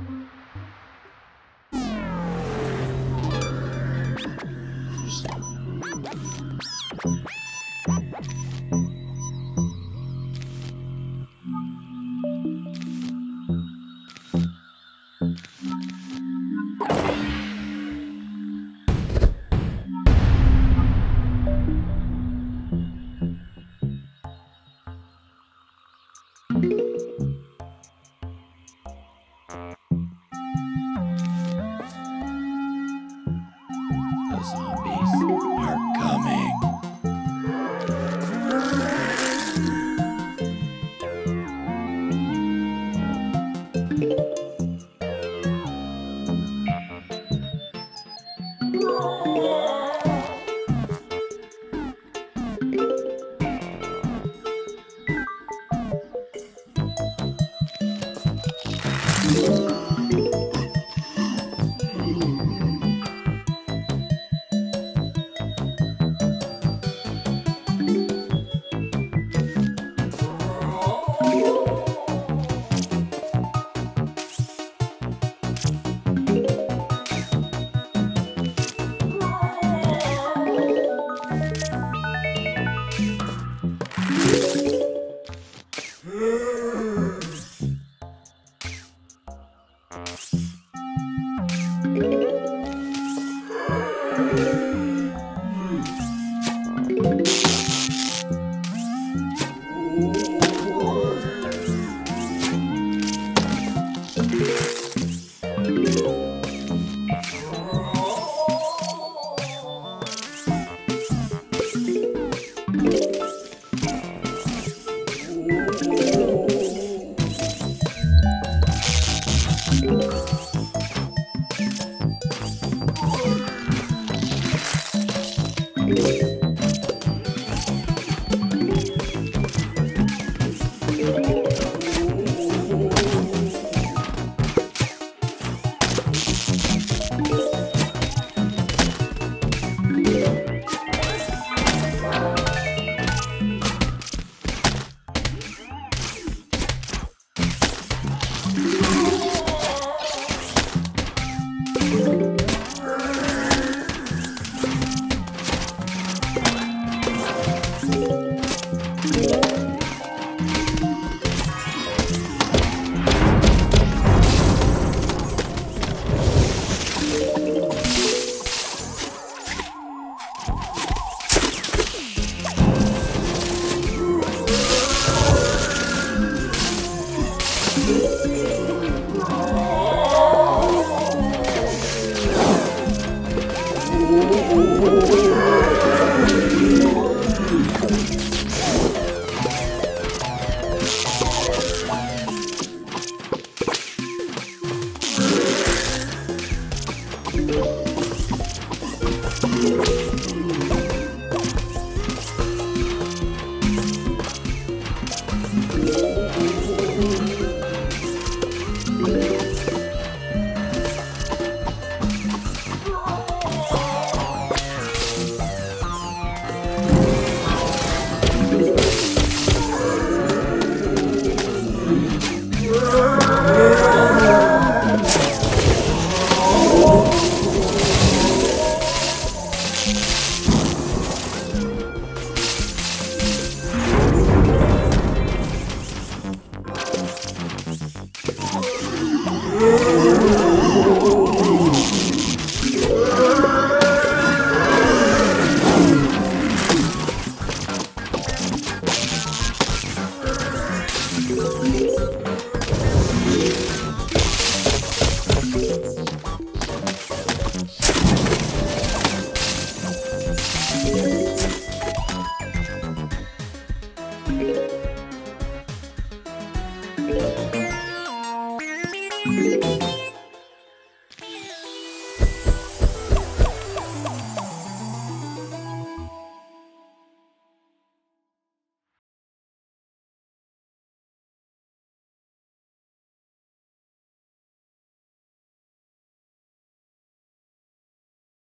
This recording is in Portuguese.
Thank zombies.